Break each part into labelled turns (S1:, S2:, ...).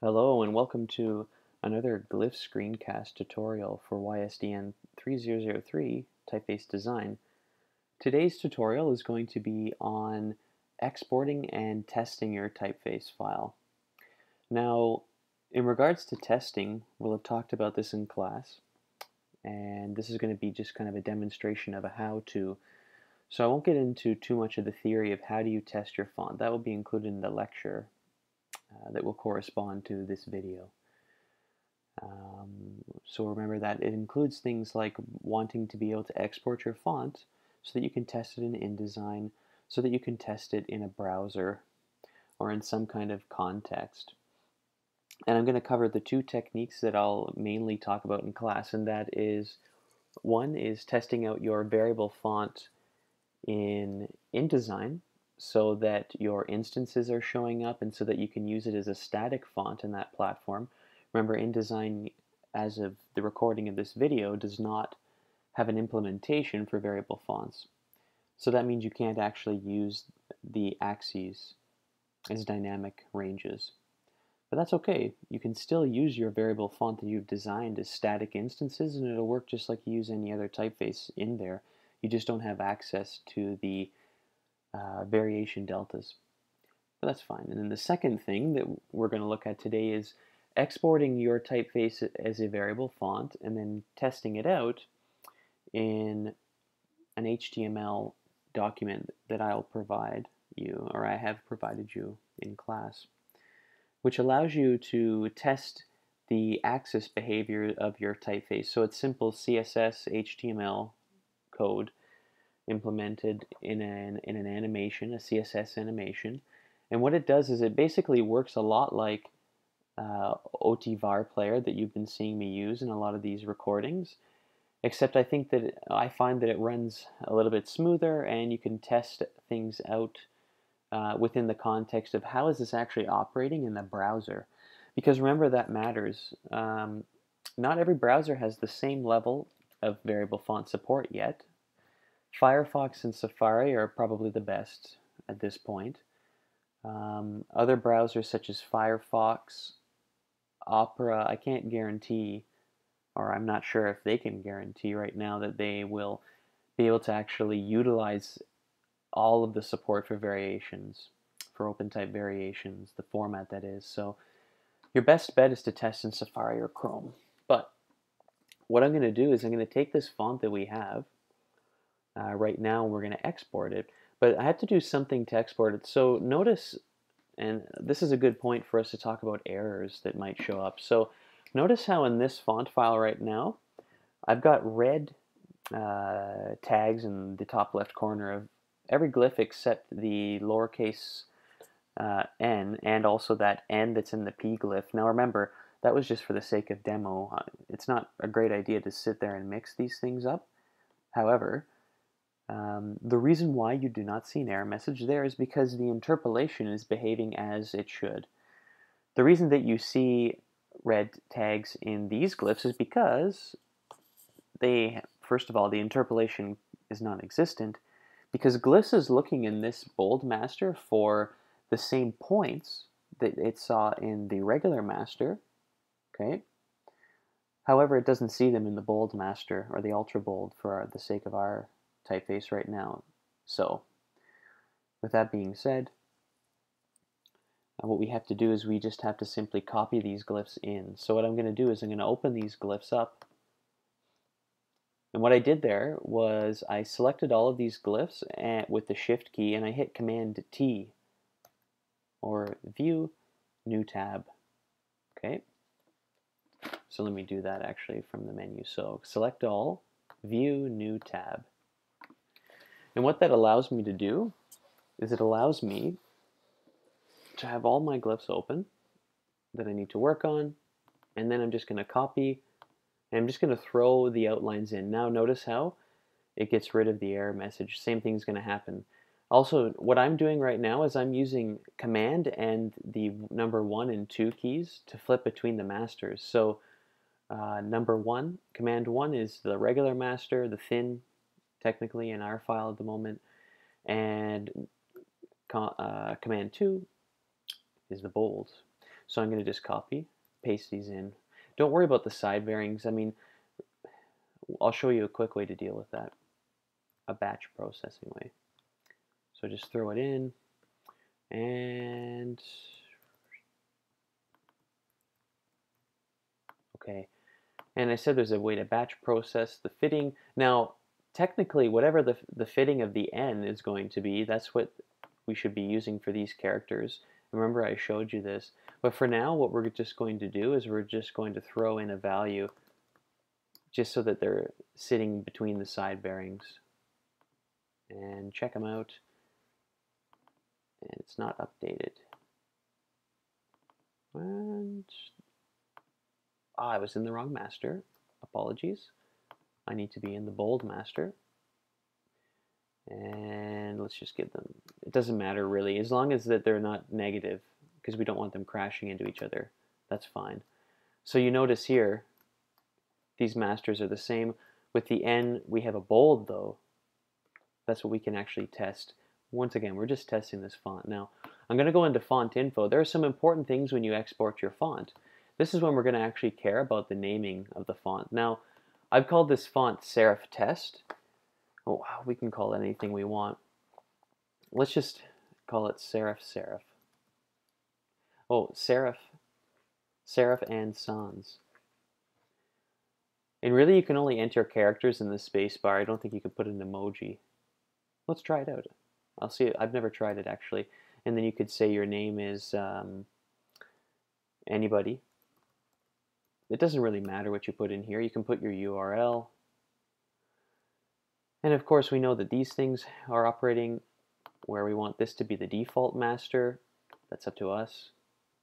S1: Hello and welcome to another Glyph screencast tutorial for YSDN 3003 typeface design. Today's tutorial is going to be on exporting and testing your typeface file. Now, in regards to testing, we'll have talked about this in class, and this is going to be just kind of a demonstration of a how-to. So I won't get into too much of the theory of how do you test your font. That will be included in the lecture uh, that will correspond to this video. Um, so remember that it includes things like wanting to be able to export your font so that you can test it in InDesign, so that you can test it in a browser or in some kind of context. And I'm going to cover the two techniques that I'll mainly talk about in class, and that is one is testing out your variable font in InDesign so that your instances are showing up and so that you can use it as a static font in that platform. Remember, InDesign, as of the recording of this video, does not have an implementation for variable fonts. So that means you can't actually use the axes as dynamic ranges. But that's okay. You can still use your variable font that you've designed as static instances and it'll work just like you use any other typeface in there. You just don't have access to the uh, variation deltas. But that's fine. And then the second thing that we're going to look at today is exporting your typeface as a variable font and then testing it out in an HTML document that I'll provide you, or I have provided you in class, which allows you to test the axis behavior of your typeface. So it's simple CSS HTML code implemented in an, in an animation, a CSS animation. And what it does is it basically works a lot like uh, OTVAR player that you've been seeing me use in a lot of these recordings. Except I think that it, I find that it runs a little bit smoother and you can test things out uh, within the context of how is this actually operating in the browser. Because remember that matters. Um, not every browser has the same level of variable font support yet. Firefox and Safari are probably the best at this point. Um, other browsers such as Firefox, Opera, I can't guarantee, or I'm not sure if they can guarantee right now that they will be able to actually utilize all of the support for variations, for OpenType variations, the format that is. So your best bet is to test in Safari or Chrome. But what I'm going to do is I'm going to take this font that we have, uh, right now we're going to export it. But I have to do something to export it. So notice, and this is a good point for us to talk about errors that might show up. So notice how in this font file right now, I've got red uh, tags in the top left corner of every glyph except the lowercase uh, n and also that n that's in the p glyph. Now remember, that was just for the sake of demo. Uh, it's not a great idea to sit there and mix these things up. However, um, the reason why you do not see an error message there is because the interpolation is behaving as it should. The reason that you see red tags in these glyphs is because they, first of all, the interpolation is non-existent because glyphs is looking in this bold master for the same points that it saw in the regular master, okay? However, it doesn't see them in the bold master or the ultra bold for the sake of our typeface right now. So, with that being said, uh, what we have to do is we just have to simply copy these glyphs in. So what I'm going to do is I'm going to open these glyphs up. And what I did there was I selected all of these glyphs with the shift key and I hit command T or view new tab. Okay. So let me do that actually from the menu. So select all, view new tab. And what that allows me to do is it allows me to have all my glyphs open that I need to work on, and then I'm just going to copy, and I'm just going to throw the outlines in. Now notice how it gets rid of the error message. Same thing is going to happen. Also, what I'm doing right now is I'm using Command and the number 1 and 2 keys to flip between the masters. So uh, number 1, Command 1 is the regular master, the thin technically in our file at the moment. And uh, command 2 is the bold. So I'm going to just copy, paste these in. Don't worry about the side bearings. I mean, I'll show you a quick way to deal with that, a batch processing way. So just throw it in and okay. And I said there's a way to batch process the fitting. Now, technically, whatever the, the fitting of the n is going to be, that's what we should be using for these characters. Remember I showed you this. But for now, what we're just going to do is we're just going to throw in a value just so that they're sitting between the side bearings. And check them out. And it's not updated. And ah, I was in the wrong master. Apologies. I need to be in the bold master. And let's just give them, it doesn't matter really, as long as that they're not negative, because we don't want them crashing into each other. That's fine. So you notice here, these masters are the same. With the N, we have a bold though. That's what we can actually test. Once again, we're just testing this font. Now, I'm going to go into font info. There are some important things when you export your font. This is when we're going to actually care about the naming of the font. Now, I've called this font Serif Test. Oh, we can call it anything we want. Let's just call it Serif Serif. Oh, Serif, Serif and Sans. And really, you can only enter characters in the spacebar. I don't think you can put an emoji. Let's try it out. I'll see. It. I've never tried it actually. And then you could say your name is um, anybody. It doesn't really matter what you put in here. You can put your URL. And of course, we know that these things are operating where we want this to be the default master. That's up to us.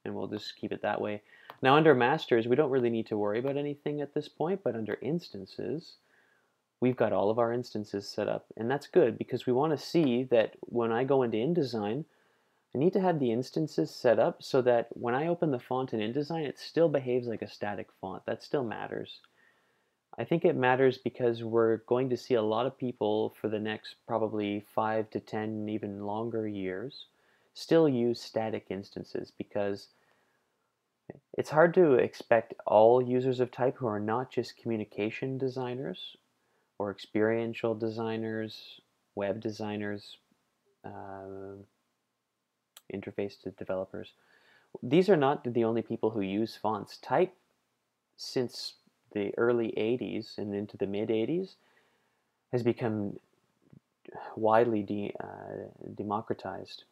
S1: And we'll just keep it that way. Now under masters, we don't really need to worry about anything at this point, but under instances, we've got all of our instances set up. And that's good because we want to see that when I go into InDesign, I need to have the instances set up so that when I open the font in InDesign, it still behaves like a static font. That still matters. I think it matters because we're going to see a lot of people for the next probably 5 to 10, even longer years still use static instances because it's hard to expect all users of type who are not just communication designers or experiential designers, web designers, uh, interface to developers. These are not the only people who use fonts. Type, since the early 80s and into the mid 80s, has become widely de uh, democratized.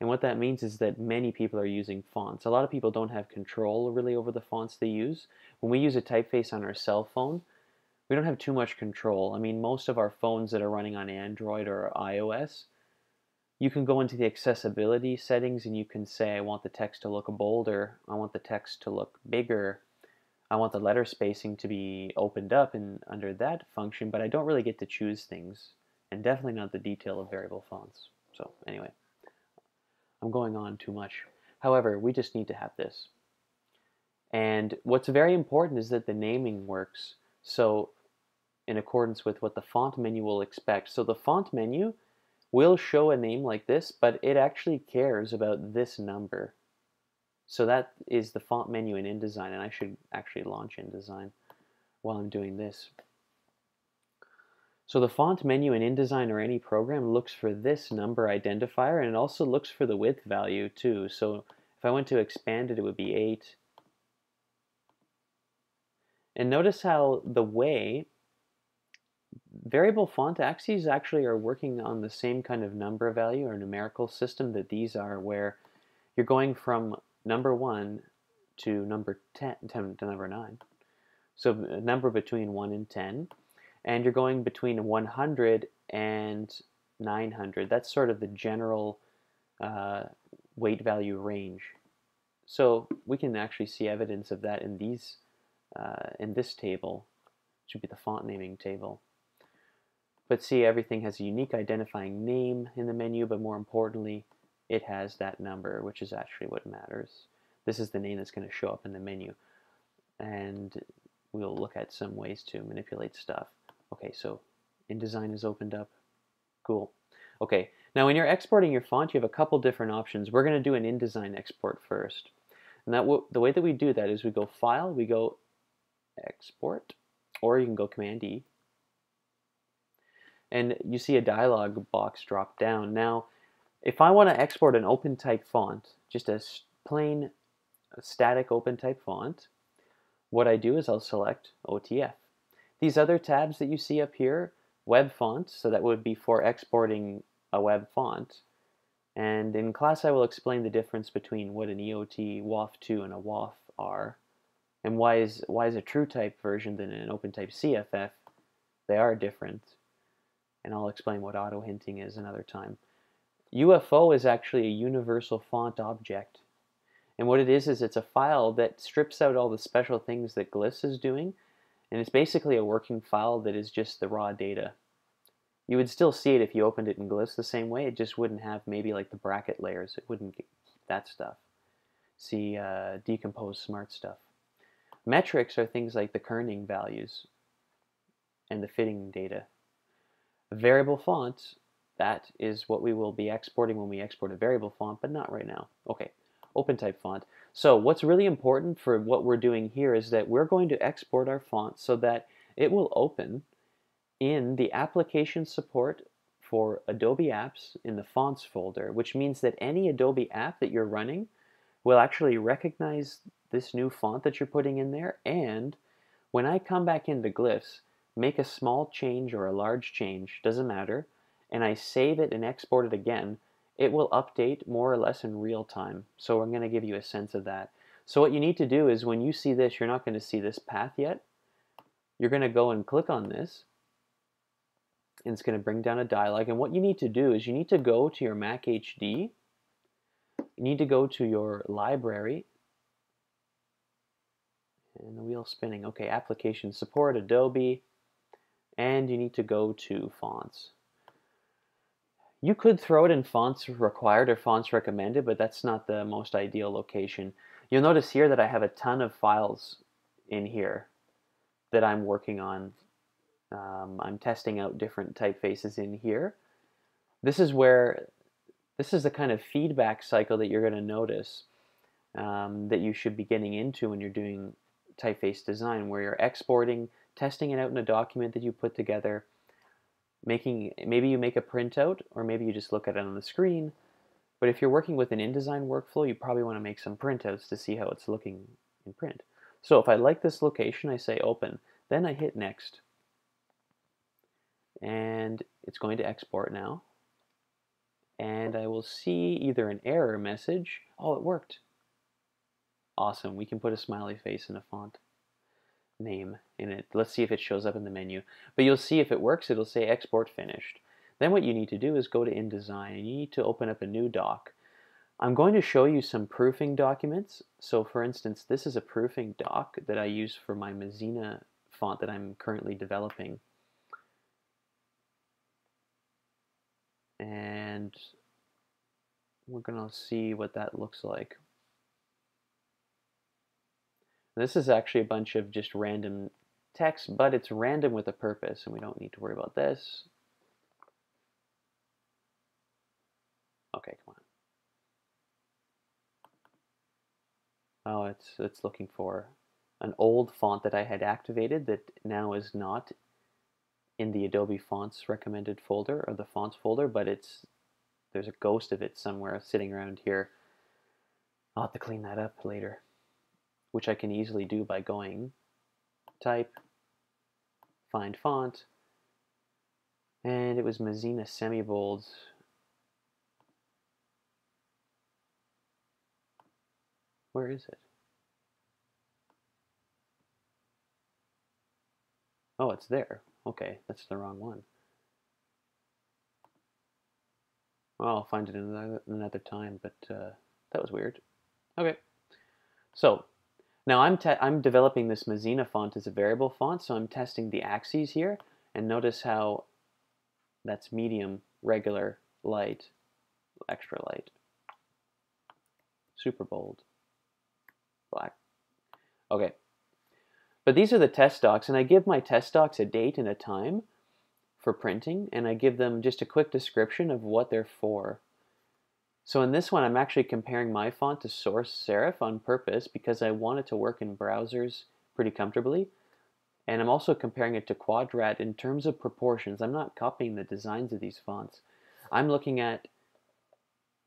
S1: And what that means is that many people are using fonts. A lot of people don't have control really over the fonts they use. When we use a typeface on our cell phone, we don't have too much control. I mean, most of our phones that are running on Android or iOS, you can go into the accessibility settings and you can say, I want the text to look bolder, I want the text to look bigger, I want the letter spacing to be opened up in, under that function, but I don't really get to choose things, and definitely not the detail of variable fonts. So anyway. I'm going on too much. However, we just need to have this. And what's very important is that the naming works. So in accordance with what the font menu will expect. So the font menu will show a name like this, but it actually cares about this number. So that is the font menu in InDesign, and I should actually launch InDesign while I'm doing this. So the font menu in InDesign or any program looks for this number identifier and it also looks for the width value too. So if I went to expand it, it would be 8. And notice how the way variable font axes actually are working on the same kind of number value or numerical system that these are where you're going from number 1 to number 10, 10 to number 9. So a number between 1 and 10 and you're going between 100 and 900. That's sort of the general uh, weight value range. So we can actually see evidence of that in these uh, in this table, which would be the font naming table. But see, everything has a unique identifying name in the menu, but more importantly, it has that number, which is actually what matters. This is the name that's going to show up in the menu. And we'll look at some ways to manipulate stuff. Okay, so InDesign is opened up. Cool. Okay, now when you're exporting your font, you have a couple different options. We're going to do an InDesign export first. And that the way that we do that is we go File, we go Export, or you can go Command E. And you see a dialog box drop down. Now, if I want to export an open type font, just a plain static open type font, what I do is I'll select OTF. These other tabs that you see up here, web font, so that would be for exporting a web font. And in class I will explain the difference between what an EOT WOFF2 and a WOFF are, and why is, why is a true type version than an open type CFF, they are different. And I'll explain what auto hinting is another time. UFO is actually a universal font object. And what it is, is it's a file that strips out all the special things that Glyphs is doing, and it's basically a working file that is just the raw data. You would still see it if you opened it in Glyphs the same way, it just wouldn't have maybe like the bracket layers, it wouldn't keep that stuff. See uh, decompose smart stuff. Metrics are things like the kerning values and the fitting data. Variable font, that is what we will be exporting when we export a variable font, but not right now. Okay, open type font. So what's really important for what we're doing here is that we're going to export our font so that it will open in the application support for Adobe Apps in the fonts folder, which means that any Adobe app that you're running will actually recognize this new font that you're putting in there and when I come back into Glyphs, make a small change or a large change, doesn't matter, and I save it and export it again, it will update more or less in real time. So I'm going to give you a sense of that. So what you need to do is when you see this, you're not going to see this path yet. You're going to go and click on this and it's going to bring down a dialog. And what you need to do is you need to go to your Mac HD. You need to go to your library and the wheel spinning. Okay, application support, Adobe, and you need to go to fonts. You could throw it in fonts required or fonts recommended, but that's not the most ideal location. You'll notice here that I have a ton of files in here that I'm working on. Um, I'm testing out different typefaces in here. This is where, this is the kind of feedback cycle that you're going to notice um, that you should be getting into when you're doing typeface design, where you're exporting, testing it out in a document that you put together, making maybe you make a printout or maybe you just look at it on the screen. But if you're working with an InDesign workflow you probably want to make some printouts to see how it's looking in print. So if I like this location I say open. Then I hit next. And it's going to export now. And I will see either an error message. Oh it worked. Awesome. We can put a smiley face in a font name in it. Let's see if it shows up in the menu. But you'll see if it works, it'll say export finished. Then what you need to do is go to InDesign and you need to open up a new doc. I'm going to show you some proofing documents. So for instance, this is a proofing doc that I use for my Mazzina font that I'm currently developing. And we're going to see what that looks like. This is actually a bunch of just random text, but it's random with a purpose, and we don't need to worry about this. Okay, come on. Oh, it's it's looking for an old font that I had activated that now is not in the Adobe Fonts recommended folder or the fonts folder, but it's there's a ghost of it somewhere sitting around here. I'll have to clean that up later which I can easily do by going type, find font, and it was Mazzina Semibold. Where is it? Oh, it's there. Okay, that's the wrong one. Well, I'll find it another, another time, but uh, that was weird. Okay, so now I'm, I'm developing this Mazzina font as a variable font, so I'm testing the axes here, and notice how that's medium, regular, light, extra light, super bold, black. Okay, but these are the test docs, and I give my test docs a date and a time for printing, and I give them just a quick description of what they're for. So in this one, I'm actually comparing my font to source serif on purpose because I want it to work in browsers pretty comfortably. And I'm also comparing it to Quadraat in terms of proportions. I'm not copying the designs of these fonts. I'm looking at,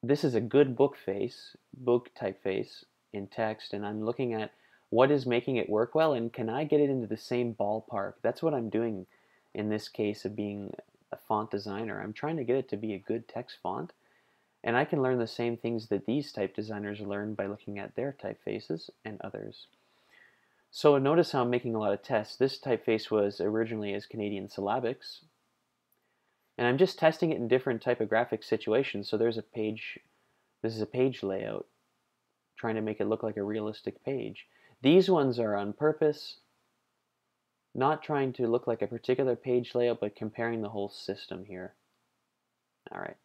S1: this is a good book face, book typeface in text, and I'm looking at what is making it work well and can I get it into the same ballpark? That's what I'm doing in this case of being a font designer. I'm trying to get it to be a good text font and I can learn the same things that these type designers learn by looking at their typefaces and others. So notice how I'm making a lot of tests. This typeface was originally as Canadian syllabics. And I'm just testing it in different typographic situations. So there's a page, this is a page layout, trying to make it look like a realistic page. These ones are on purpose, not trying to look like a particular page layout, but comparing the whole system here. All right.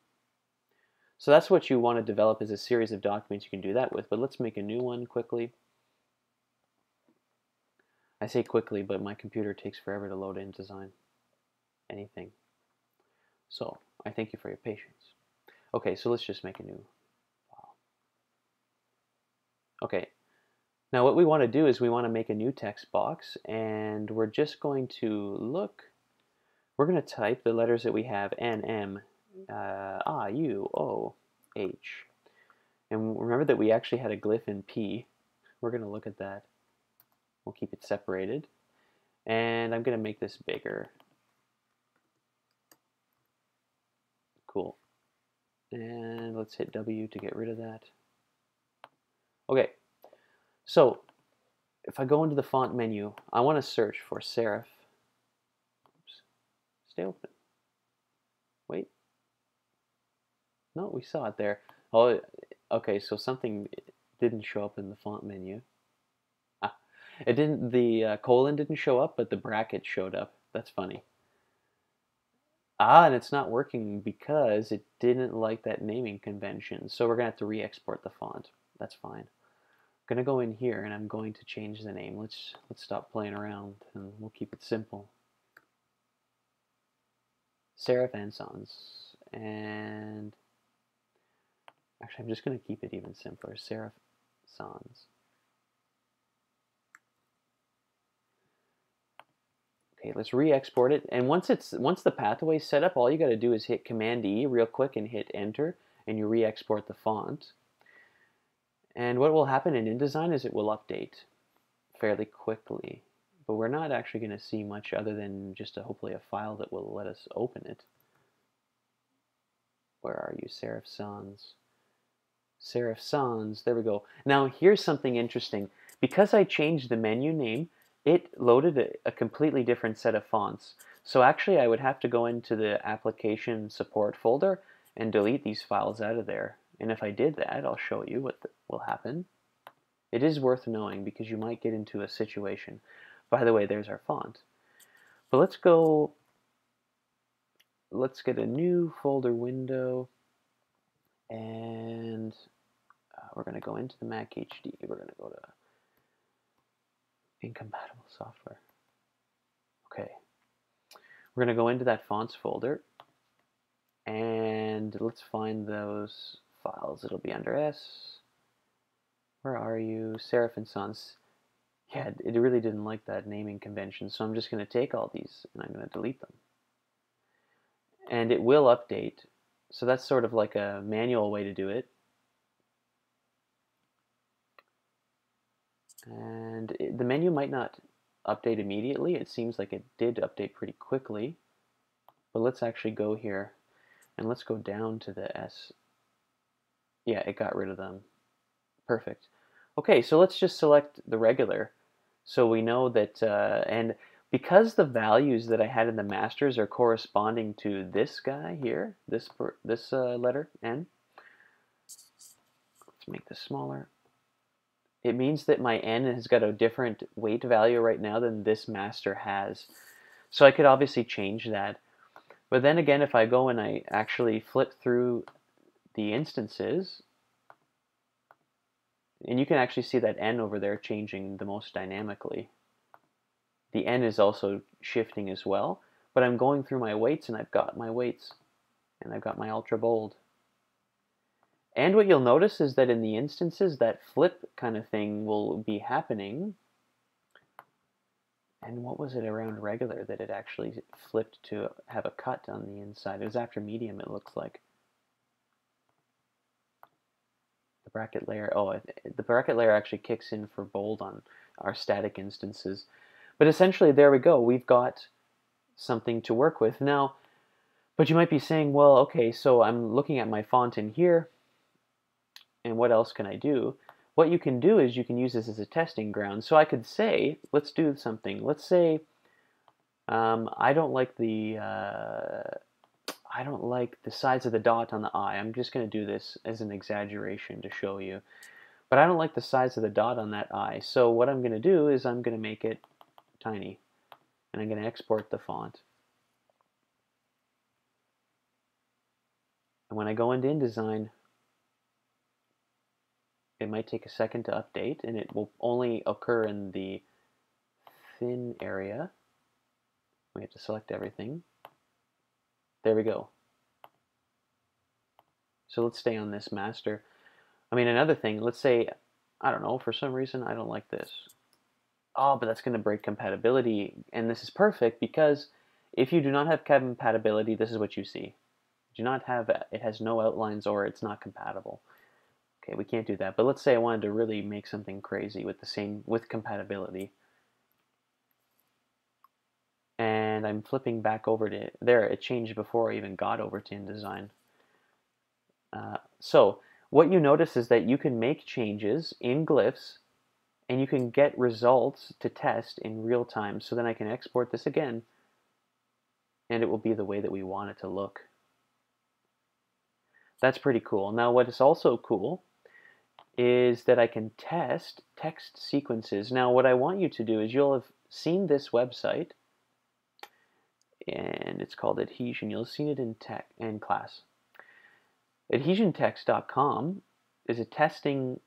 S1: So that's what you want to develop is a series of documents you can do that with. But let's make a new one quickly. I say quickly, but my computer takes forever to load InDesign anything. So I thank you for your patience. Okay, so let's just make a new file. Okay, now what we want to do is we want to make a new text box and we're just going to look, we're going to type the letters that we have N, M, uh, I, U, O, H. And remember that we actually had a glyph in P. We're going to look at that. We'll keep it separated. And I'm going to make this bigger. Cool. And let's hit W to get rid of that. Okay, so if I go into the font menu, I want to search for serif. Oops. Stay open. No, we saw it there. Oh, okay, so something didn't show up in the font menu. Ah, it didn't, the uh, colon didn't show up, but the bracket showed up. That's funny. Ah, and it's not working because it didn't like that naming convention. So we're going to have to re-export the font. That's fine. I'm going to go in here and I'm going to change the name. Let's, let's stop playing around and we'll keep it simple. Serif and Sans. And Actually, I'm just going to keep it even simpler. Serif Sans. Okay, let's re-export it. And once it's once the pathway is set up, all you got to do is hit Command E real quick and hit Enter, and you re-export the font. And what will happen in InDesign is it will update fairly quickly. But we're not actually going to see much other than just a, hopefully a file that will let us open it. Where are you, Serif Sans? Serif Sans. There we go. Now here's something interesting. Because I changed the menu name, it loaded a, a, completely different set of fonts. So actually I would have to go into the application support folder and delete these files out of there. And if I did that, I'll show you what the, will happen. It is worth knowing because you might get into a situation. By the way, there's our font. But let's go, let's get a new folder window and uh, we're going to go into the Mac HD. We're going to go to incompatible software. Okay. We're going to go into that fonts folder and let's find those files. It'll be under S. Where are you? Serif and Sans. Yeah, it really didn't like that naming convention, so I'm just going to take all these and I'm going to delete them. And it will update so that's sort of like a manual way to do it. And it, the menu might not update immediately. It seems like it did update pretty quickly. But let's actually go here and let's go down to the S. Yeah, it got rid of them. Perfect. Okay, so let's just select the regular. So we know that, uh, and because the values that I had in the masters are corresponding to this guy here, this this uh, letter N, let's make this smaller. It means that my N has got a different weight value right now than this master has. So I could obviously change that. But then again, if I go and I actually flip through the instances, and you can actually see that N over there changing the most dynamically the N is also shifting as well. But I'm going through my weights and I've got my weights and I've got my ultra bold. And what you'll notice is that in the instances, that flip kind of thing will be happening. And what was it around regular that it actually flipped to have a cut on the inside? It was after medium, it looks like. The bracket layer, oh, the bracket layer actually kicks in for bold on our static instances. But essentially, there we go. We've got something to work with. Now, but you might be saying, well, okay, so I'm looking at my font in here, and what else can I do? What you can do is you can use this as a testing ground. So I could say, let's do something. Let's say um, I don't like the uh, I don't like the size of the dot on the I. I'm just going to do this as an exaggeration to show you. But I don't like the size of the dot on that I. So what I'm going to do is I'm going to make it tiny. And I'm going to export the font. And when I go into InDesign, it might take a second to update, and it will only occur in the thin area. We have to select everything. There we go. So let's stay on this master. I mean, another thing, let's say, I don't know, for some reason I don't like this. Oh, but that's going to break compatibility. And this is perfect because if you do not have compatibility, this is what you see. Do not have, it has no outlines or it's not compatible. Okay, we can't do that. But let's say I wanted to really make something crazy with the same, with compatibility. And I'm flipping back over to, there, it changed before I even got over to InDesign. Uh, so, what you notice is that you can make changes in glyphs and you can get results to test in real time. So then I can export this again and it will be the way that we want it to look. That's pretty cool. Now what is also cool is that I can test text sequences. Now what I want you to do is you'll have seen this website and it's called Adhesion. You'll have seen it in tech in class. Adhesiontext.com is a testing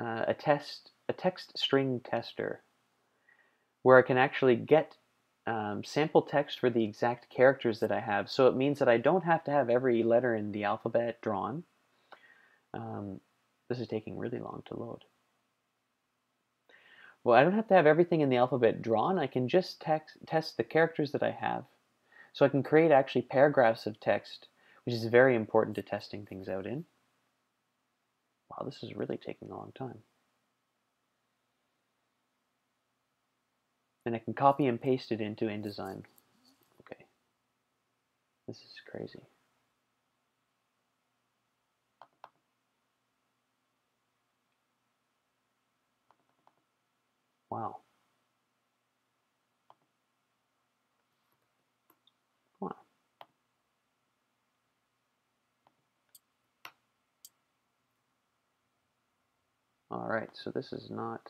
S1: uh, a test a text string tester where I can actually get um, sample text for the exact characters that I have. So it means that I don't have to have every letter in the alphabet drawn. Um, this is taking really long to load. Well, I don't have to have everything in the alphabet drawn. I can just text, test the characters that I have. So I can create actually paragraphs of text, which is very important to testing things out in. Wow, this is really taking a long time. And I can copy and paste it into InDesign. Okay. This is crazy. Wow. Wow. All right, so this is not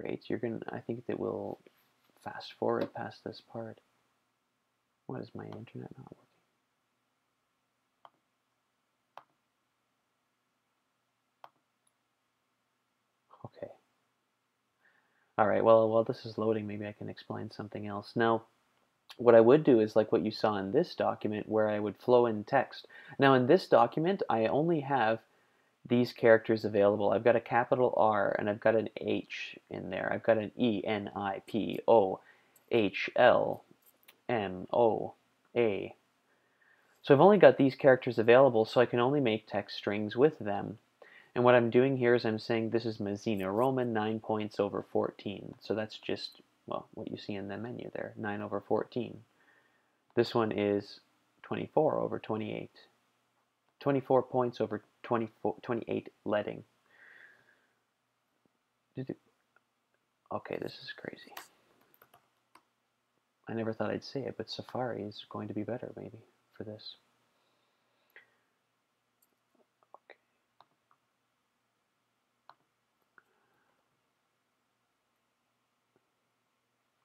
S1: great. You're going to, I think that we'll fast forward past this part. What is my internet not working? Okay. All right, well, while this is loading, maybe I can explain something else. Now, what I would do is like what you saw in this document where I would flow in text. Now in this document, I only have these characters available. I've got a capital R and I've got an H in there. I've got an E, N, I, P, O, H, L, M, O, A. So I've only got these characters available, so I can only make text strings with them. And what I'm doing here is I'm saying this is Mazzina Roman 9 points over 14. So that's just, well, what you see in the menu there, 9 over 14. This one is 24 over 28. 24 points over 24, 28 leading. Okay, this is crazy. I never thought I'd say it, but Safari is going to be better, maybe, for this.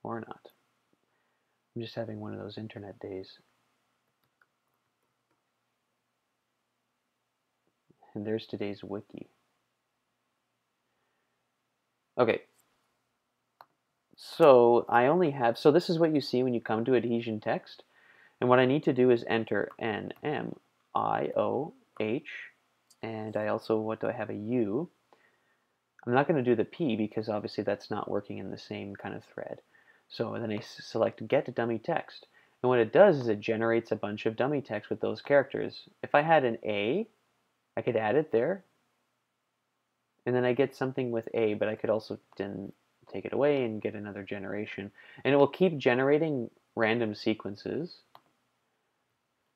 S1: or not. I'm just having one of those internet days. And there's today's wiki. Okay. So I only have, so this is what you see when you come to adhesion text. And what I need to do is enter N, M, I, O, H, and I also, what do I have, a U. I'm not going to do the P because obviously that's not working in the same kind of thread. So then I select get dummy text. And what it does is it generates a bunch of dummy text with those characters. If I had an A, I could add it there. And then I get something with A, but I could also then take it away and get another generation. And it will keep generating random sequences.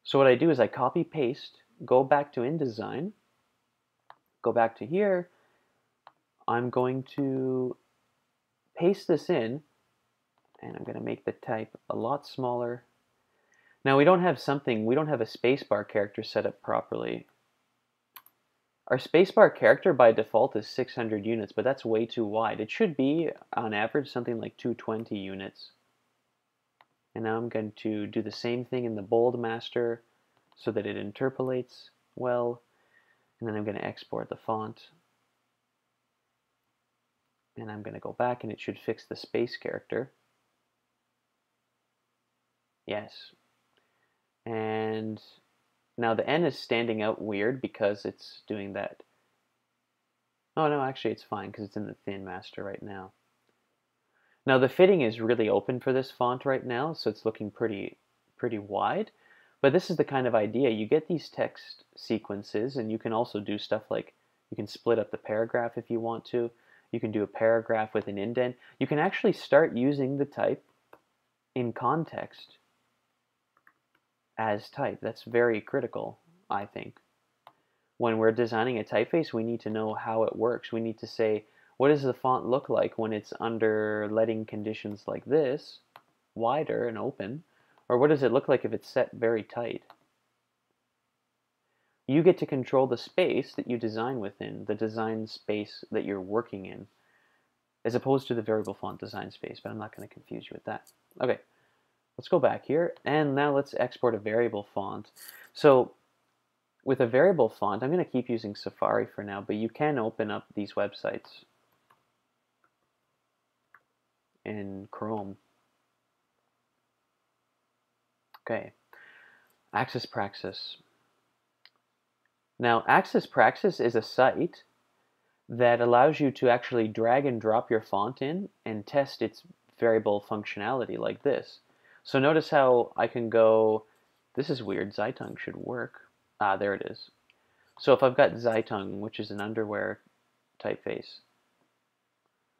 S1: So what I do is I copy paste, go back to InDesign, go back to here, I'm going to paste this in and I'm going to make the type a lot smaller. Now we don't have something, we don't have a spacebar character set up properly. Our spacebar character by default is 600 units, but that's way too wide. It should be, on average, something like 220 units. And now I'm going to do the same thing in the bold master so that it interpolates well. And then I'm going to export the font and I'm going to go back and it should fix the space character. Yes. And now the N is standing out weird because it's doing that. Oh no, actually it's fine because it's in the thin master right now. Now the fitting is really open for this font right now, so it's looking pretty pretty wide. But this is the kind of idea. You get these text sequences and you can also do stuff like you can split up the paragraph if you want to. You can do a paragraph with an indent. You can actually start using the type in context as type. That's very critical, I think. When we're designing a typeface, we need to know how it works. We need to say, what does the font look like when it's under leading conditions like this, wider and open? Or what does it look like if it's set very tight? you get to control the space that you design within, the design space that you're working in, as opposed to the variable font design space, but I'm not going to confuse you with that. Okay, let's go back here, and now let's export a variable font. So with a variable font, I'm going to keep using Safari for now, but you can open up these websites in Chrome. Okay, Axis Praxis. Now, Axis Praxis is a site that allows you to actually drag and drop your font in and test its variable functionality like this. So notice how I can go, this is weird, Zeitung should work. Ah, there it is. So if I've got Zeitung, which is an Underware typeface,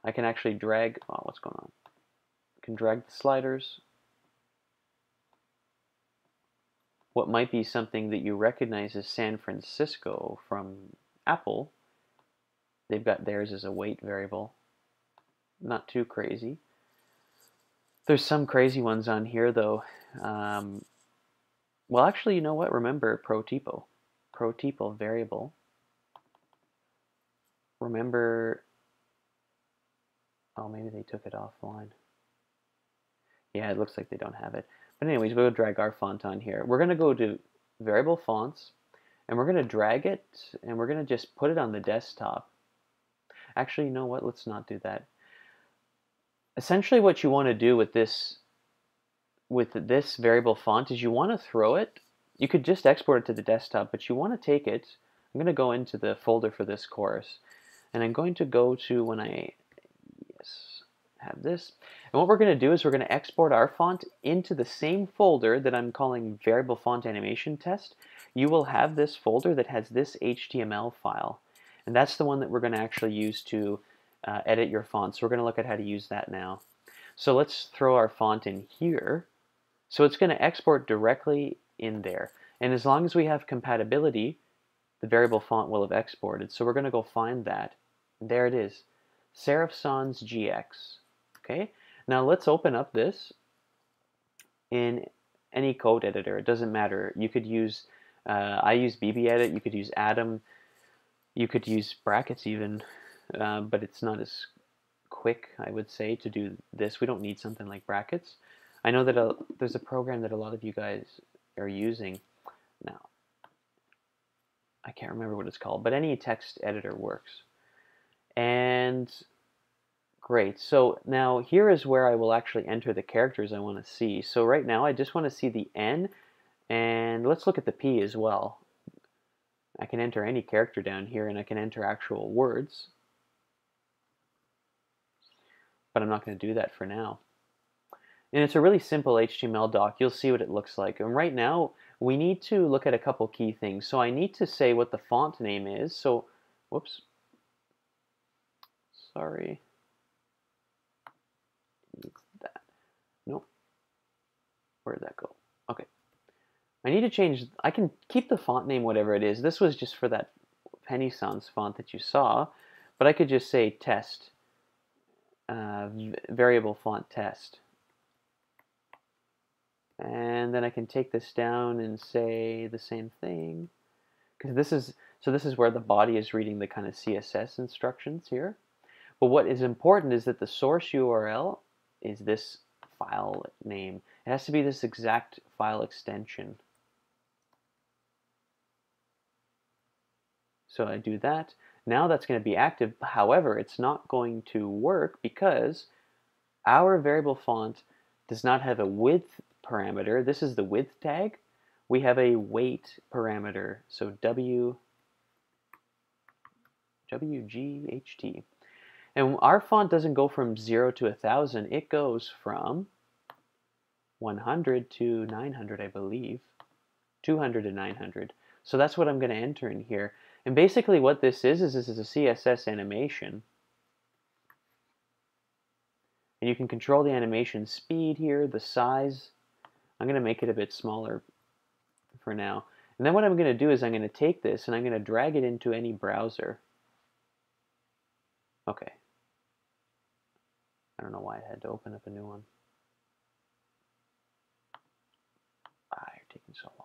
S1: I can actually drag, oh, what's going on? I can drag the sliders what might be something that you recognize as San Francisco from Apple. They've got theirs as a weight variable. Not too crazy. There's some crazy ones on here though. Um, well, actually, you know what? Remember protipo, protipo variable. Remember, oh, maybe they took it offline. Yeah, it looks like they don't have it. But anyways, we'll drag our font on here. We're going to go to variable fonts, and we're going to drag it, and we're going to just put it on the desktop. Actually, you know what? Let's not do that. Essentially, what you want to do with this with this variable font is you want to throw it. You could just export it to the desktop, but you want to take it. I'm going to go into the folder for this course, and I'm going to go to when I have this. And what we're going to do is we're going to export our font into the same folder that I'm calling variable font animation test. You will have this folder that has this HTML file. And that's the one that we're going to actually use to uh, edit your font. So we're going to look at how to use that now. So let's throw our font in here. So it's going to export directly in there. And as long as we have compatibility, the variable font will have exported. So we're going to go find that. There it is. Serif Sans GX. Okay, now let's open up this in any code editor. It doesn't matter. You could use, uh, I use BBEdit, you could use Atom, you could use brackets even, uh, but it's not as quick, I would say, to do this. We don't need something like brackets. I know that a, there's a program that a lot of you guys are using now. I can't remember what it's called, but any text editor works. And Great, so now here is where I will actually enter the characters I want to see. So right now I just want to see the N, and let's look at the P as well. I can enter any character down here and I can enter actual words. But I'm not going to do that for now. And it's a really simple HTML doc. You'll see what it looks like. And right now, we need to look at a couple key things. So I need to say what the font name is. So, whoops. Sorry. That. Nope. Where did that go? Okay. I need to change, I can keep the font name whatever it is. This was just for that Penny Sans font that you saw, but I could just say test, uh, variable font test. And then I can take this down and say the same thing. Because this is, so this is where the body is reading the kind of CSS instructions here. But what is important is that the source URL is this file name. It has to be this exact file extension. So I do that. Now that's going to be active. However, it's not going to work because our variable font does not have a width parameter. This is the width tag. We have a weight parameter. So W, WGHT. And our font doesn't go from 0 to 1,000. It goes from 100 to 900, I believe. 200 to 900. So that's what I'm going to enter in here. And basically what this is, is this is a CSS animation. And you can control the animation speed here, the size. I'm going to make it a bit smaller for now. And then what I'm going to do is I'm going to take this and I'm going to drag it into any browser. Okay. I don't know why I had to open up a new one. Ah, you're taking so long.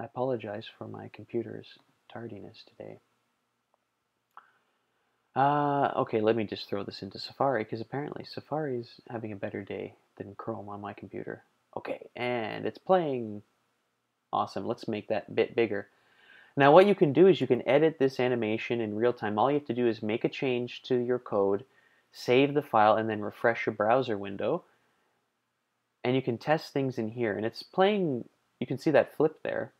S1: I apologize for my computer's tardiness today. Uh, okay, let me just throw this into Safari because apparently Safari is having a better day than Chrome on my computer. Okay, and it's playing. Awesome, let's make that bit bigger. Now what you can do is you can edit this animation in real time. All you have to do is make a change to your code, save the file, and then refresh your browser window. And you can test things in here. And it's playing, you can see that flip there.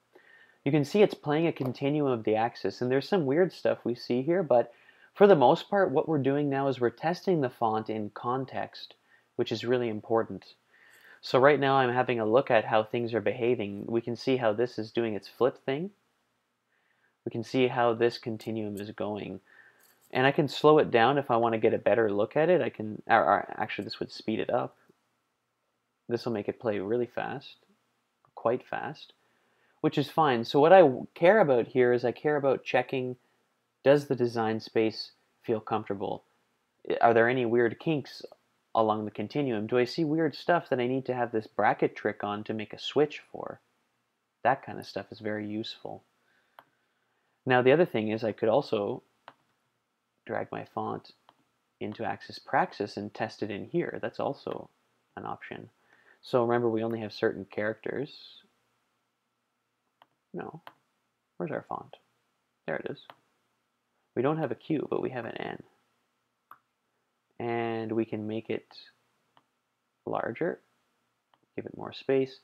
S1: You can see it's playing a continuum of the axis, and there's some weird stuff we see here, but for the most part, what we're doing now is we're testing the font in context, which is really important. So right now I'm having a look at how things are behaving. We can see how this is doing its flip thing. We can see how this continuum is going. And I can slow it down if I want to get a better look at it. I can, or, or actually this would speed it up. This will make it play really fast, quite fast which is fine. So what I care about here is I care about checking, does the design space feel comfortable? Are there any weird kinks along the continuum? Do I see weird stuff that I need to have this bracket trick on to make a switch for? That kind of stuff is very useful. Now the other thing is I could also drag my font into Axis Praxis and test it in here. That's also an option. So remember we only have certain characters no. Where's our font? There it is. We don't have a Q, but we have an N. And we can make it larger, give it more space,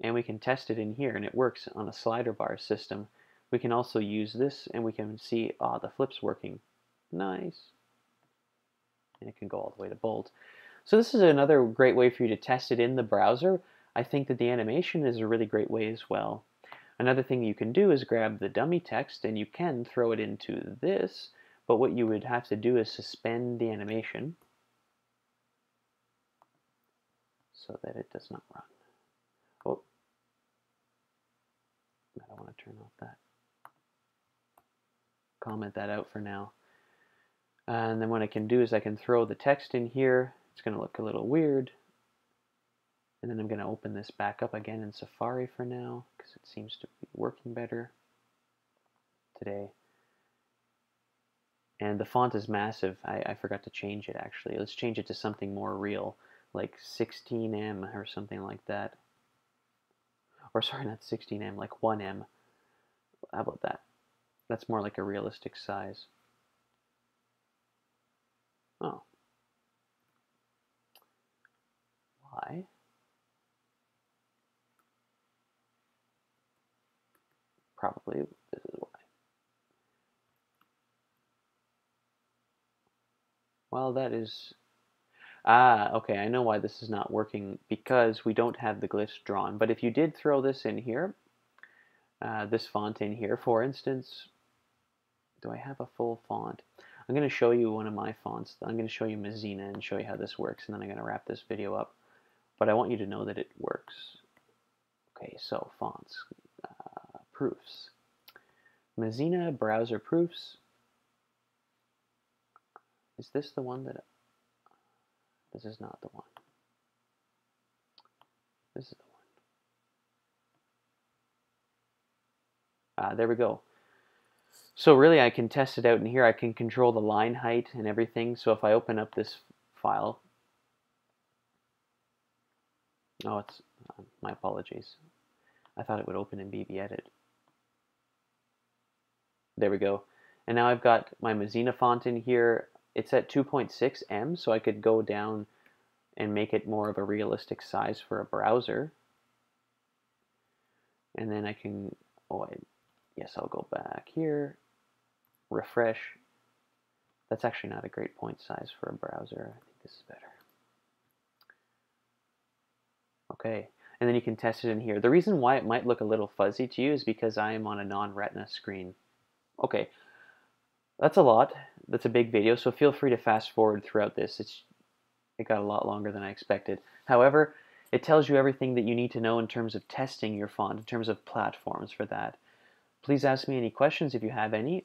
S1: and we can test it in here, and it works on a slider bar system. We can also use this, and we can see, ah, oh, the flip's working. Nice. And it can go all the way to bold. So this is another great way for you to test it in the browser. I think that the animation is a really great way as well. Another thing you can do is grab the dummy text and you can throw it into this, but what you would have to do is suspend the animation so that it does not run. Oh, I don't want to turn off that. Comment that out for now. And then what I can do is I can throw the text in here. It's going to look a little weird. And then I'm going to open this back up again in Safari for now because it seems to be working better today. And the font is massive. I, I forgot to change it actually. Let's change it to something more real, like 16M or something like that. Or sorry, not 16M, like 1M. How about that? That's more like a realistic size. Oh. why. Probably this is why. Well, that is... Ah, okay, I know why this is not working, because we don't have the glyphs drawn. But if you did throw this in here, uh, this font in here, for instance, do I have a full font? I'm going to show you one of my fonts. I'm going to show you Mazzina and show you how this works, and then I'm going to wrap this video up. But I want you to know that it works. Okay, so fonts, proofs. Mazzina browser proofs. Is this the one that... This is not the one. This is the one. Uh, there we go. So really I can test it out in here. I can control the line height and everything. So if I open up this file, oh, it's, my apologies. I thought it would open in BBEdit. There we go. And now I've got my Mazzina font in here. It's at 2.6 M, so I could go down and make it more of a realistic size for a browser. And then I can, oh, I, yes, I'll go back here, refresh. That's actually not a great point size for a browser. I think this is better. Okay, and then you can test it in here. The reason why it might look a little fuzzy to you is because I am on a non-retina screen. Okay, that's a lot. That's a big video, so feel free to fast forward throughout this. It's It got a lot longer than I expected. However, it tells you everything that you need to know in terms of testing your font, in terms of platforms for that. Please ask me any questions if you have any.